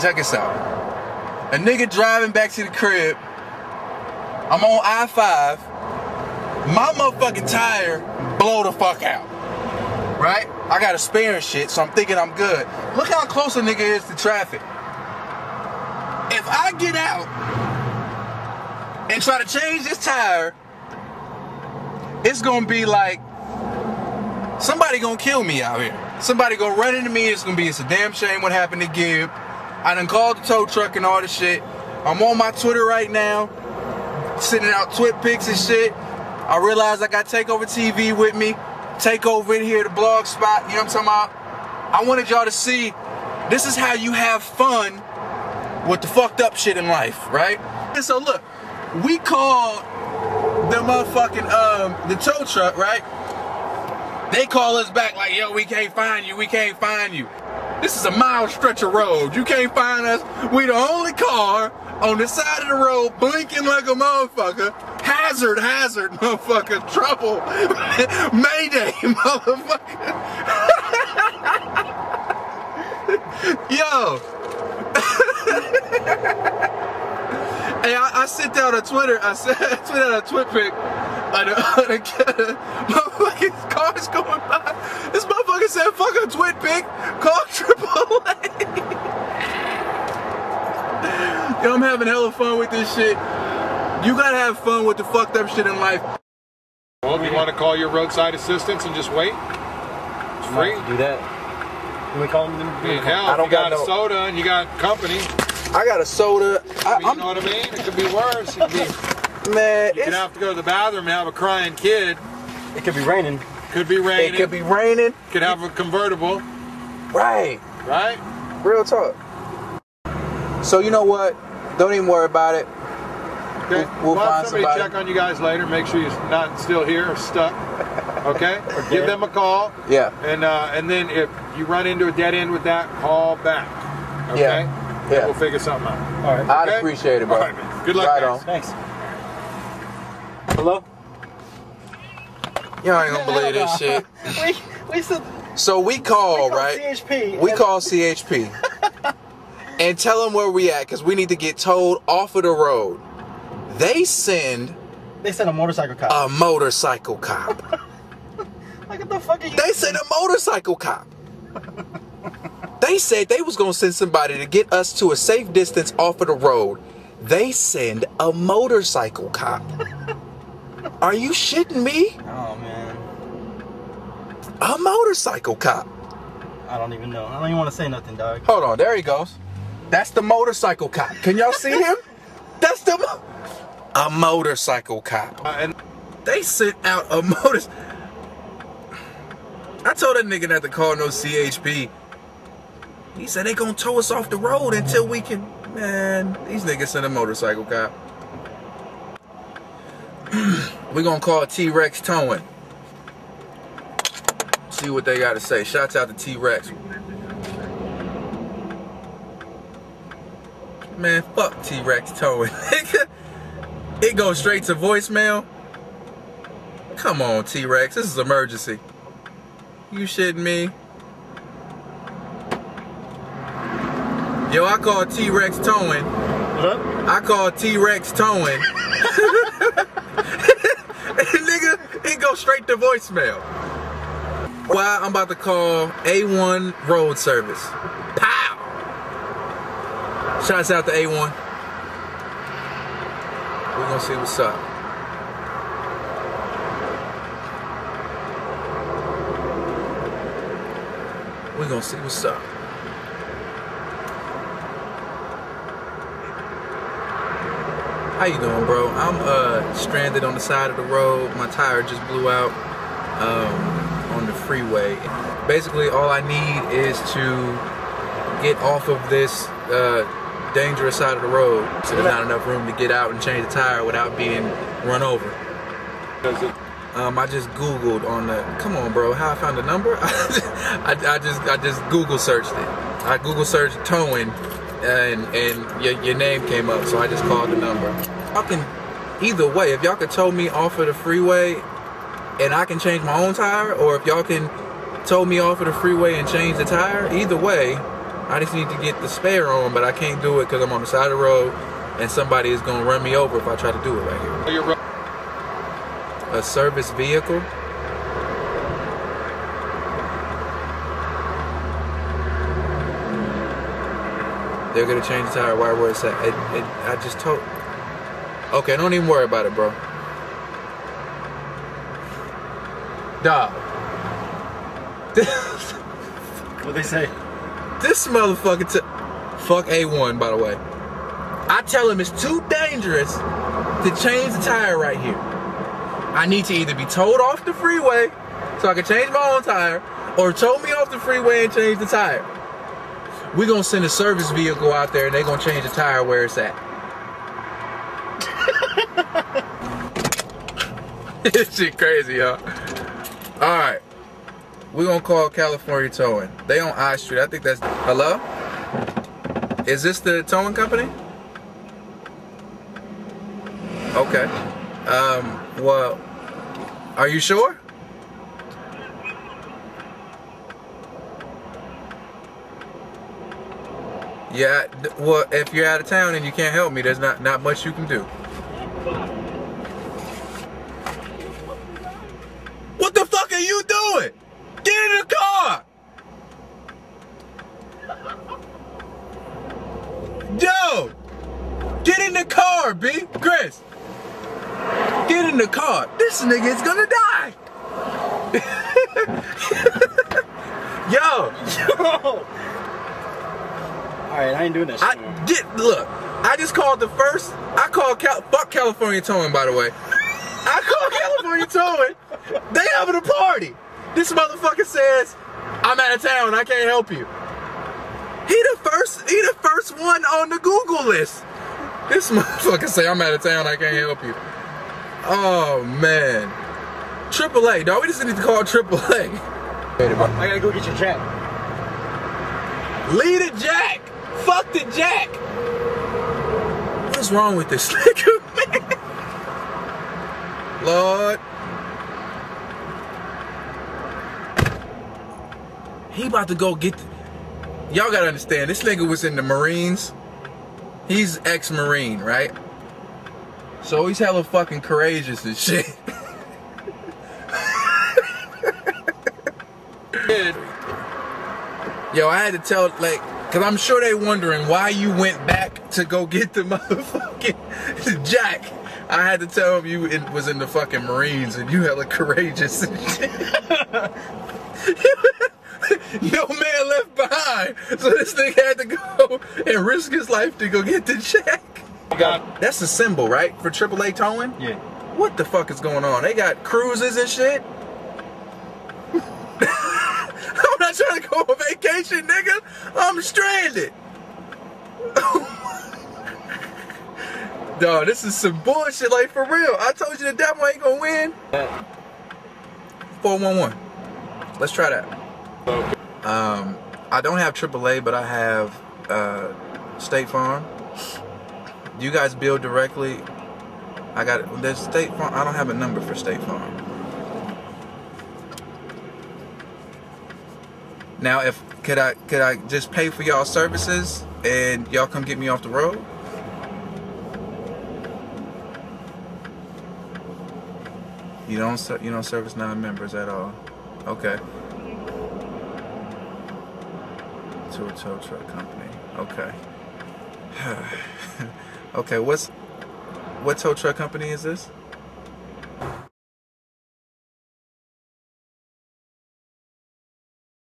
check this out. A nigga driving back to the crib. I'm on I-5. My motherfucking tire blow the fuck out. Right? I got a spare shit, so I'm thinking I'm good. Look how close a nigga is to traffic. If I get out and try to change this tire, it's gonna be like somebody gonna kill me out here. Somebody gonna run into me. It's gonna be it's a damn shame what happened to Gib. I done called the tow truck and all this shit. I'm on my Twitter right now, sending out twit pics and shit. I realize I got Takeover TV with me. Takeover in here, the blog spot. You know what I'm talking about? I wanted y'all to see this is how you have fun with the fucked up shit in life, right? And so look, we called the motherfucking um the tow truck, right? They call us back like, yo, we can't find you, we can't find you. This is a mile stretch of road. You can't find us. We the only car on the side of the road blinking like a motherfucker. Hazard, hazard, motherfucker. Trouble. Mayday, motherfucker. Yo. Hey, I, I sent down on Twitter. I sent I tweeted out a twit pic on the, the motherfucking cars going by. This motherfucker said, "Fuck a twit pic, call AAA." Yo, I'm having hella fun with this shit. You gotta have fun with the fucked up shit in life. Well, if you want to call your roadside assistance and just wait, it's free. Do that. Can we call them? I mean, them- hell, I don't you got, got a no- soda and you got company, I got a soda. I, you I'm, know what I mean? It could be worse. It could be, man, you could have to go to the bathroom and have a crying kid. It could be raining. Could be raining. it could be raining. Could have a convertible, Right. Right? Real talk. So you know what? Don't even worry about it. Okay. We'll- we'll have find somebody, somebody. check on you guys later. Make sure you're not still here or stuck. Okay. or Give dead. them a call. Yeah. And uh, and then if you run into a dead end with that, call back. Okay. Yeah. And Yeah. We'll figure something out. All right. I'd Okay? appreciate it, bro. All right, man. Good luck, Right guys. on. Thanks. Hello. Y'all ain't gonna believe this shit. We we said So we call, we call right? CHP. We call CHP and tell them where we at because we need to get towed off of the road. They send They sent a motorcycle cop. a motorcycle cop. like what the fuck are you? They sent a motorcycle cop. They said they was gonna send somebody to get us to a safe distance off of the road. They send a motorcycle cop. Are you shitting me? Oh man, A motorcycle cop. I don't even know. I don't even want to say nothing, dog. Hold on, there he goes. That's the motorcycle cop. Can y'all see him? That's the mo- a motorcycle cop. Uh, and They sent out a motor. I told that nigga not to call no CHP. He said they gonna tow us off the road until we can. Man, these niggas sent a motorcycle cop. we gonna call T Rex towing. See what they gotta say. Shouts out to T Rex. Man, fuck T Rex towing. It goes straight to voicemail. Come on, T Rex. This is emergency. You shitting me? Yo, I call T Rex towing. What? I call T Rex towing. Nigga, it goes straight to voicemail. Why I'm about to call A1 Road Service. Pow! Shouts out to A1. We're gonna see what's up. We're gonna see what's up. How you doing, bro? I'm uh stranded on the side of the road. My tire just blew out um, freeway. Basically, all I need is to get off of this uh, dangerous side of the road. So there's not enough room to get out and change the tire without being run over. Um, I just Googled on the. Come on, bro. How I found the number? I, I just I just Google searched it. I Google searched towing, and and your, your name came up, so I just called the number. Y'all can either way. If y'all could tow me off of the freeway, and I can change my own tire, or if y'all can tow me off of the freeway and change the tire, either way, I just need to get the spare on, but I can't do it because I'm on the side of the road, and somebody is gonna run me over if I try to do it right here. Call your rug- A service vehicle. They're gonna change the tire right where it's at. It, it, I just told. Okay, don't even worry about it, bro. Dog. What they say? This motherfucker fuck A1 by the way. I tell him it's too dangerous to change the tire right here. I need to either be towed off the freeway so I can change my own tire or tow me off the freeway and change the tire. We're gonna send a service vehicle out there and they're gonna change the tire where it's at. this shit crazy, y'all. Alright. We're gonna call California Towing. They on I Street. I think that's hello? Is this the towing company? Okay. Um, well, are you sure? Yeah, well, if you're out of town and you can't help me, there's not, not much you can do. What the fuck are you doing? Get in the car! Yo! Get in the car, B! Chris! Get in the car. This nigga is gonna die! Yo! Alright, I ain't doing that shit. I get look. I just called the first. I called Cal, fuck California Towing, by the way. I called California Towing. They having a party. This motherfucker says, "I'm out of town. I can't help you." He the first. He the first one on the Google list. This motherfucker say, "I'm out of town. I can't help you." Oh man. AAA, dog. We just need to call AAA. I gotta go get your jack. Lead the jack. Fuck the jack. What is wrong with this nigga, man? Lord. He about to go get. Y'all gotta understand, this nigga was in the Marines. He's ex-Marine, right? So he's hella fucking courageous and shit. Yo, I had to tell, like, cause I'm sure they wondering why you went back to go get the motherfucking Jack. I had to tell him you in, was in the fucking Marines and you hella courageous and shit. no man left behind. So this nigga had to go and risk his life to go get the check. Got That's a symbol, right? For AAA towing? Yeah. What the fuck is going on? They got cruises and shit. I'm not trying to go on vacation, nigga. I'm stranded. Dog, this is some bullshit, like for real. I told you the devil ain't gonna win. 411. Let's try that. Um, I don't have AAA, but I have uh, State Farm. Do you guys bill directly? I got there's State Farm. I don't have a number for State Farm. Now, if could I could I just pay for y'all services and y'all come get me off the road? You don't you don't service non-members at all. Okay. To a tow truck company. Okay. okay. What's what tow truck company is this?